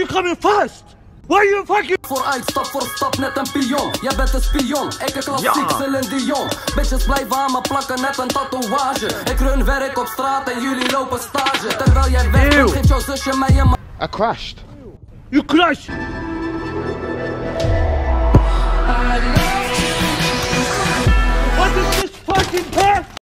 you coming fast? Why you fucking... Vooruit, stap voor stap, net een pion. Jij bent een spion, ik een klassiek Ja. Celine Dion. Bitches blijven aan me plakken, net een tatoeage. Ik run werk op straat en jullie lopen stage. Terwijl jij weg bent, geeft jouw zusje mij een I crashed. You crash.